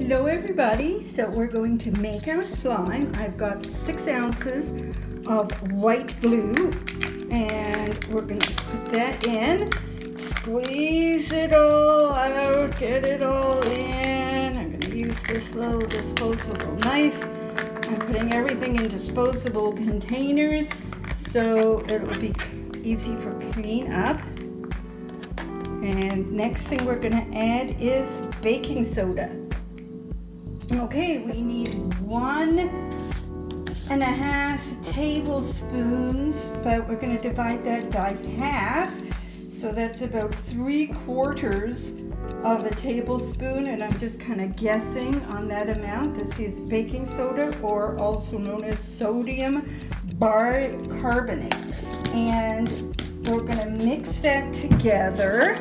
Hello everybody, so we're going to make our slime. I've got six ounces of white glue and we're going to put that in, squeeze it all out, get it all in. I'm going to use this little disposable knife. I'm putting everything in disposable containers so it'll be easy for clean up. And next thing we're gonna add is baking soda. Okay, we need one and a half tablespoons, but we're gonna divide that by half. So that's about three quarters of a tablespoon, and I'm just kind of guessing on that amount. This is baking soda, or also known as sodium bicarbonate. And we're gonna mix that together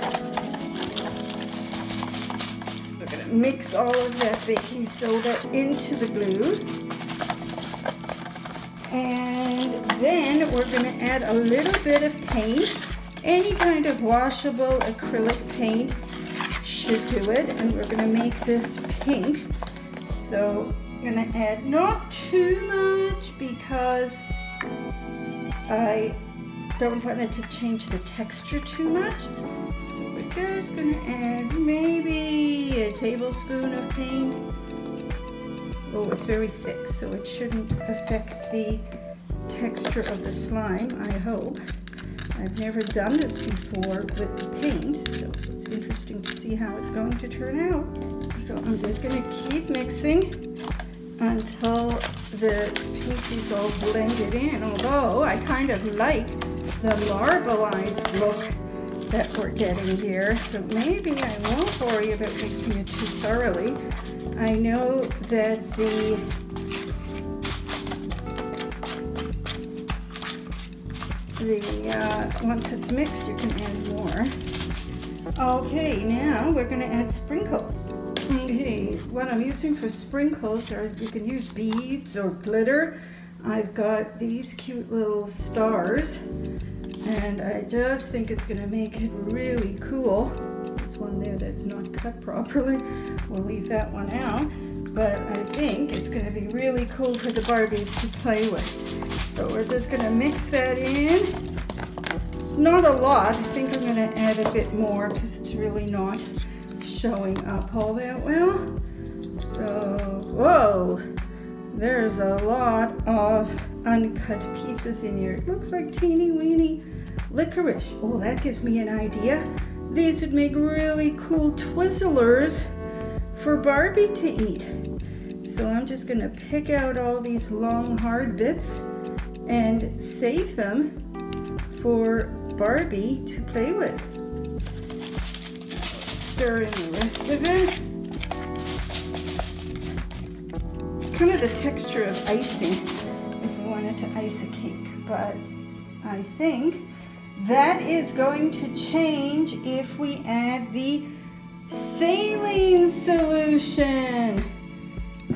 mix all of that baking soda into the glue. And then we're going to add a little bit of paint. Any kind of washable acrylic paint should do it. And we're going to make this pink. So I'm going to add not too much because I don't want it to change the texture too much. So we're just to add maybe a tablespoon of paint. Oh, it's very thick, so it shouldn't affect the texture of the slime, I hope. I've never done this before with the paint, so it's interesting to see how it's going to turn out. So I'm just going to keep mixing until the pink is all blended in, although I kind of like the marbleized look that we're getting here. So maybe I won't worry about mixing it too thoroughly. I know that the the uh, once it's mixed you can add more. Okay, now we're going to add sprinkles. Okay, what I'm using for sprinkles are you can use beads or glitter. I've got these cute little stars and I just think it's going to make it really cool. This one there that's not cut properly, we'll leave that one out. But I think it's going to be really cool for the Barbies to play with. So we're just going to mix that in. It's not a lot. I think I'm going to add a bit more because it's really not showing up all that well. So, whoa, there's a lot of uncut pieces in here. It looks like teeny weeny licorice. Oh, that gives me an idea. These would make really cool Twizzlers for Barbie to eat. So I'm just gonna pick out all these long hard bits and save them for Barbie to play with. Stir in the rest of it. Kind of the texture of icing if you wanted to ice a cake, but I think that is going to change if we add the saline solution.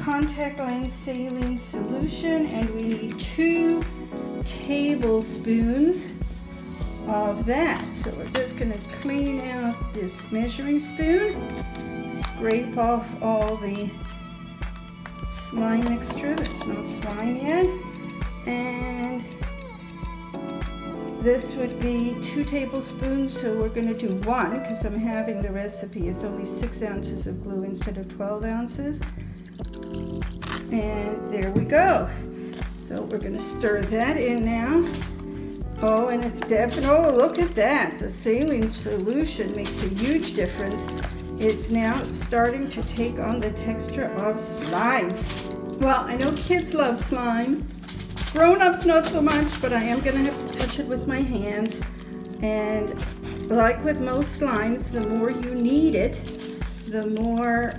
Contact lens saline solution and we need two tablespoons of that. So we're just going to clean out this measuring spoon, scrape off all the slime mixture that's not slime yet, and this would be two tablespoons, so we're going to do one because I'm having the recipe. It's only six ounces of glue instead of 12 ounces. And there we go. So we're going to stir that in now. Oh, and it's definitely, oh, look at that. The saline solution makes a huge difference. It's now starting to take on the texture of slime. Well, I know kids love slime. Grown-ups not so much, but I am going to have to touch it with my hands. And like with most slimes, the more you knead it, the more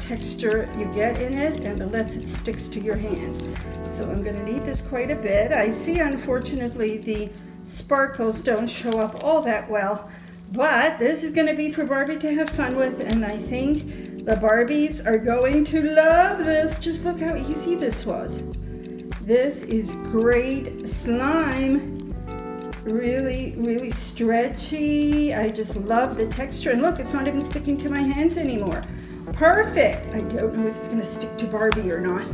texture you get in it and the less it sticks to your hands. So I'm going to knead this quite a bit. I see unfortunately the sparkles don't show up all that well, but this is going to be for Barbie to have fun with and I think the Barbies are going to love this. Just look how easy this was. This is great slime. Really, really stretchy. I just love the texture. And look, it's not even sticking to my hands anymore. Perfect. I don't know if it's gonna stick to Barbie or not.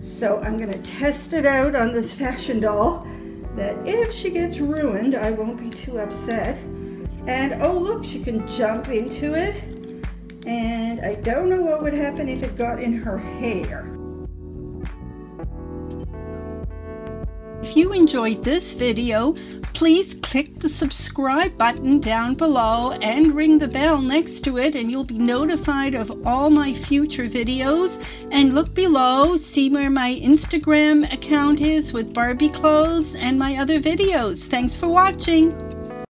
So I'm gonna test it out on this fashion doll that if she gets ruined, I won't be too upset. And oh look, she can jump into it. And I don't know what would happen if it got in her hair. If you enjoyed this video, please click the subscribe button down below and ring the bell next to it and you'll be notified of all my future videos. And look below, see where my Instagram account is with Barbie clothes and my other videos. Thanks for watching.